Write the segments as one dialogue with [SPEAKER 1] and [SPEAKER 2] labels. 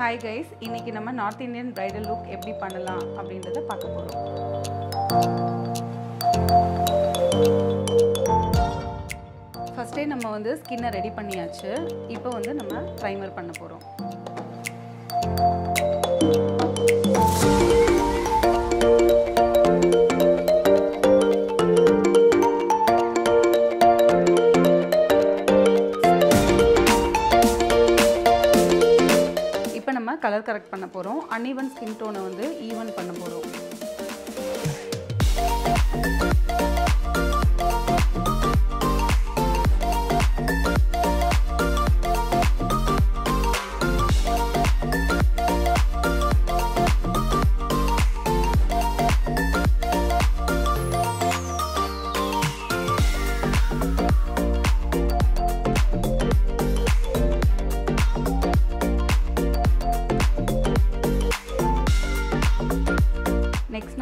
[SPEAKER 1] Hi guys இன்னைக்கு நம்ம north Indian bridal look எப்படி பண்ணலாம் அப்படின்றத பார்க்க போகிறோம் ஃபஸ்ட்டே நம்ம வந்து ஸ்கின்னை ரெடி பண்ணியாச்சு. இப்போ வந்து நம்ம ப்ரைமர் பண்ண போகிறோம் கலர் கரெக்ட் பண்ண போகிறோம் அன்இவன் ஸ்கின் டோனை வந்து ஈவன் பண்ண போகிறோம்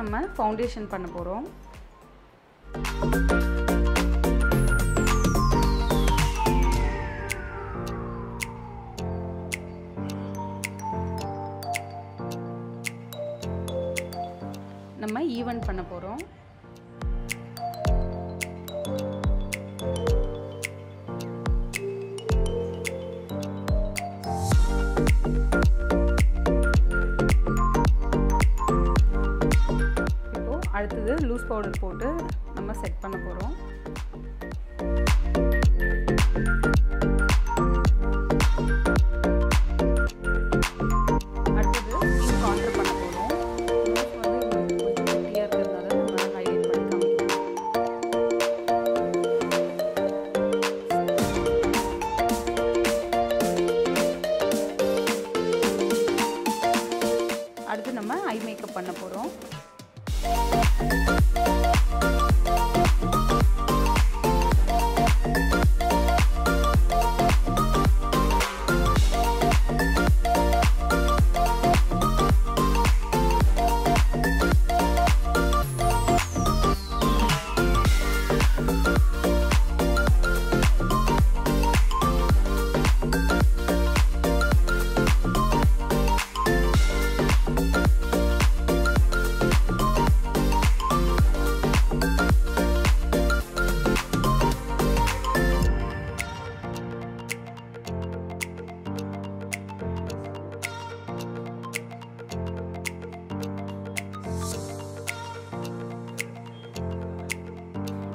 [SPEAKER 1] நம்ம ஃபவுண்டேஷன் பண்ண போகிறோம் நம்ம ஈவன் பண்ண போகிறோம் அடுத்தது லூஸ் பவுடர் போட்டு நம்ம செட் பண்ண போகிறோம்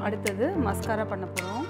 [SPEAKER 1] அடுத்தது மஸ்காரா பண்ண போகிறோம்